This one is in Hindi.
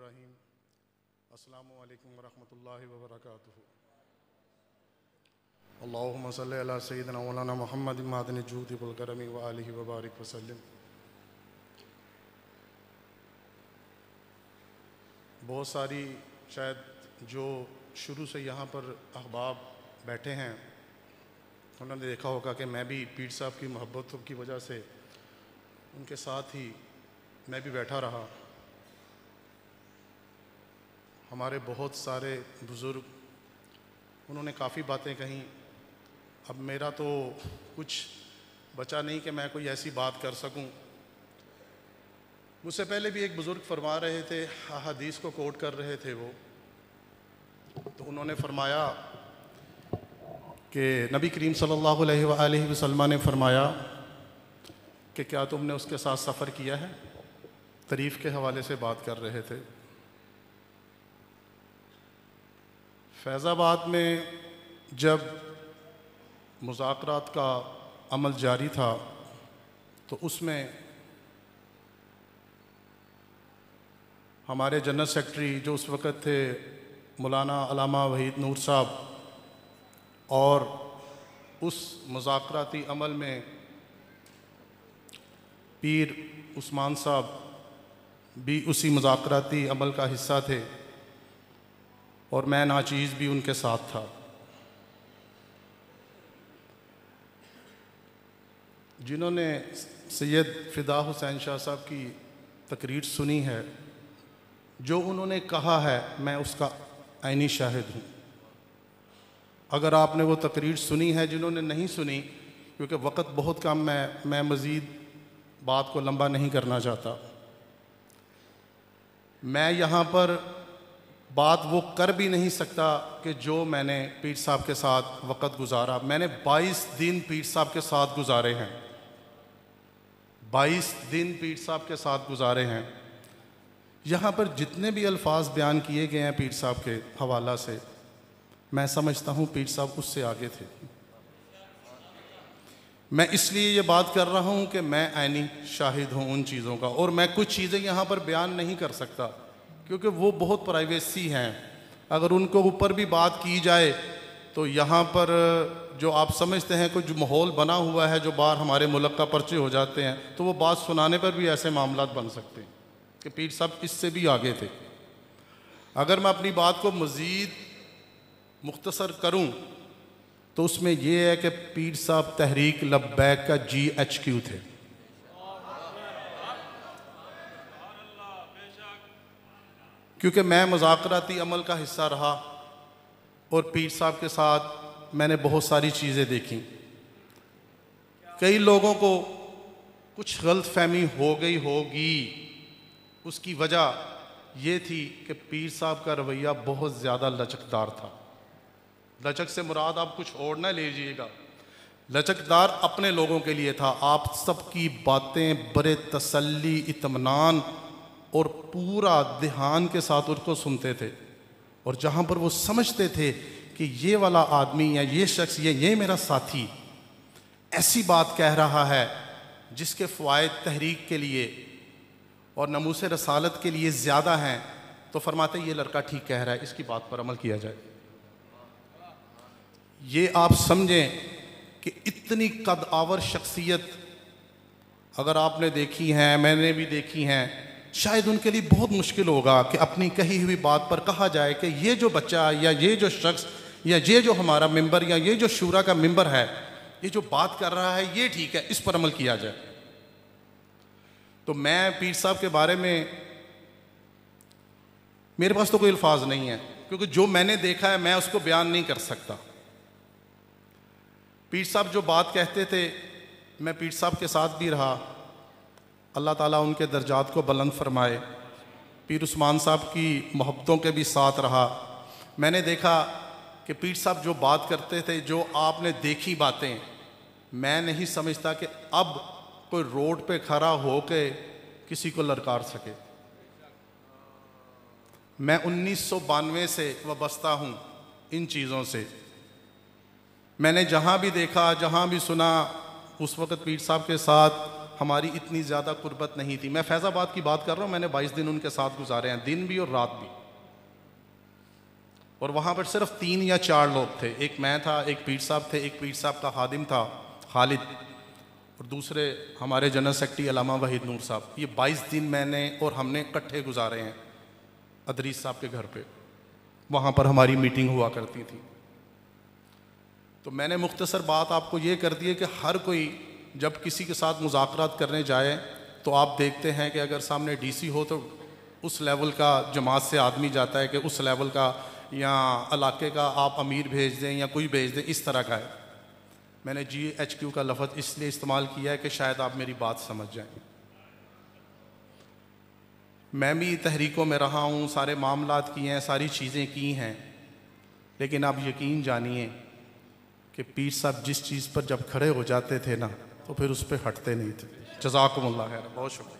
रहीम अस्सलाम वालेकुम वरहमतुल्लाहि वबरकातुहू। अल्लाहुम्मा सल्लि अला सय्यिदिना मौलाना मुहम्मद मादन जूद वल करमी व आलिहि व बारिक वसल्लम बहुत सारी शायद जो शुरू से यहाँ पर अहबाब बैठे हैं, उन्होंने देखा होगा कि मैं भी पीर साहब की मोहब्बतों की वजह से उनके साथ ही मैं भी बैठा रहा। हमारे बहुत सारे बुज़ुर्ग, उन्होंने काफ़ी बातें कहीं। अब मेरा तो कुछ बचा नहीं कि मैं कोई ऐसी बात कर सकूँ। मुझसे पहले भी एक बुज़ुर्ग फरमा रहे थे हदीस को कोट कर रहे थे वो। तो उन्होंने फरमाया कि नबी करीम सल्लल्लाहु अलैहि वसल्लम ने फरमाया कि क्या तुमने उसके साथ सफ़र किया है? तारीफ़ के हवाले से बात कर रहे थे। फैज़ाबाद में जब मुजाकरात का अमल जारी था तो उसमें हमारे जनरल सेक्रेटरी जो उस वक़्त थे, मौलाना अलामा वहीद नूर साहब, और उस मुजाकराती अमल में पीर उस्मान साहब भी उसी मुजाकराती अमल का हिस्सा थे। और मैं नाचीज़ भी उनके साथ था। जिन्होंने सैयद फ़िदा हुसैन शाह साहब की तकरीर सुनी है, जो उन्होंने कहा है, मैं उसका आइनी शाहिद हूँ। अगर आपने वो तकरीर सुनी है, जिन्होंने नहीं सुनी, क्योंकि वक़्त बहुत कम है मैं मज़ीद बात को लंबा नहीं करना चाहता। मैं यहाँ पर बात वो कर भी नहीं सकता कि जो मैंने पीर साहब के साथ वक़्त गुजारा। मैंने 22 दिन पीर साहब के साथ गुजारे हैं। 22 दिन पीर साहब के साथ गुजारे हैं। यहाँ पर जितने भी अल्फाज बयान किए गए हैं पीर साहब के हवाला से, मैं समझता हूँ पीर साहब उससे आगे थे। मैं इसलिए ये बात कर रहा हूँ कि मैं ऐनी शाहिद हूँ उन चीज़ों का और मैं कुछ चीज़ें यहाँ पर बयान नहीं कर सकता। क्योंकि वो बहुत प्राइवेसी हैं। अगर उनको ऊपर भी बात की जाए तो यहाँ पर, जो आप समझते हैं, कुछ माहौल बना हुआ है, जो बाहर हमारे मुल्क का पर्चे हो जाते हैं तो वो बात सुनाने पर भी ऐसे मामला बन सकते हैं कि पीर साहब इससे भी आगे थे। अगर मैं अपनी बात को मज़ीद मुख्तसर करूँ तो उसमें यह है कि पीर साहब तहरीक लब्बैक का जी एच क्यू थे। क्योंकि मैं मुजाकराती अमल का हिस्सा रहा और पीर साहब के साथ मैंने बहुत सारी चीज़ें देखी। कई लोगों को कुछ गलत फहमी हो गई होगी। उसकी वजह ये थी कि पीर साहब का रवैया बहुत ज़्यादा लचकदार था। लचक से मुराद आप कुछ और ना लीजिएगा। लचकदार अपने लोगों के लिए था। आप सबकी बातें, बड़े तसल्ली इतमान और पूरा ध्यान के साथ उसको सुनते थे। और जहाँ पर वो समझते थे कि ये वाला आदमी या ये शख्स, ये ये मेरा साथी, ऐसी बात कह रहा है जिसके फ़वाद तहरीक के लिए और नमूस रसालत के लिए ज़्यादा हैं तो फरमाते ये लड़का ठीक कह रहा है, इसकी बात पर अमल किया जाए। ये आप समझें कि इतनी कद आवर शख्सियत अगर आपने देखी हैं, मैंने भी देखी हैं शायद उनके लिए बहुत मुश्किल होगा कि अपनी कही हुई बात पर कहा जाए कि ये जो बच्चा या ये जो शख्स, या ये जो हमारा मेंबर, या ये जो शूरा का मेंबर है, ये जो बात कर रहा है, ये ठीक है, इस पर अमल किया जाए। तो मैं पीर साहब के बारे में, मेरे पास तो कोई अल्फाज नहीं है, क्योंकि जो मैंने देखा है, मैं उसको बयान नहीं कर सकता। पीर साहब जो बात कहते थे, मैं पीर साहब के साथ भी रहा अल्लाह ताला उनके दर्जात को बुलंद फरमाए। पीर उस्मान साहब की मोहब्बतों के भी साथ रहा। मैंने देखा कि पीर साहब जो बात करते थे, जो आपने देखी बातें, मैं नहीं समझता कि अब कोई रोड पे खड़ा हो के किसी को लड़कार सके। मैं उन्नीस सौ बानवे से वाबस्ता हूँ इन चीज़ों से। मैंने जहाँ भी देखा, जहाँ भी सुना, उस वक़्त पीर साहब के साथ हमारी इतनी ज़्यादा कुर्बत नहीं थी। मैं फैज़ाबाद की बात कर रहा हूँ, मैंने बाईस दिन उनके साथ गुजारे हैं, दिन भी और रात भी। और वहाँ पर सिर्फ़ तीन या चार लोग थे। एक मैं था, एक पीर साहब थे, एक पीर साहब का खादिम था, खालिद, और दूसरे हमारे जनरल सेक्रेटरी अलामा वहीद नूर साहब। ये बाईस दिन मैंने और हमने इकट्ठे गुजारे हैं अदरीस साहब के घर पे। वहाँ पर हमारी मीटिंग हुआ करती थी। तो मैंने मुख्तसर बात आपको ये कर दी है कि हर कोई जब किसी के साथ मुजाकरात करने जाए तो आप देखते हैं कि अगर सामने डीसी हो तो उस लेवल का जमात से आदमी जाता है कि उस लेवल का या इलाके का आप अमीर भेज दें या कोई भेज दें, इस तरह का है। मैंने जी एच क्यू का लफज इसलिए इस्तेमाल किया है कि शायद आप मेरी बात समझ जाएँ। मैं भी तहरीकों में रहा हूँ, सारे मामला किए हैं, सारी चीज़ें की हैं, लेकिन आप यकीन जानिए कि पीर साहब जिस चीज़ पर जब खड़े हो जाते थे ना तो फिर उस पर हटते नहीं थे। जजाकमल्ला खैर बहुत शुक्रिया।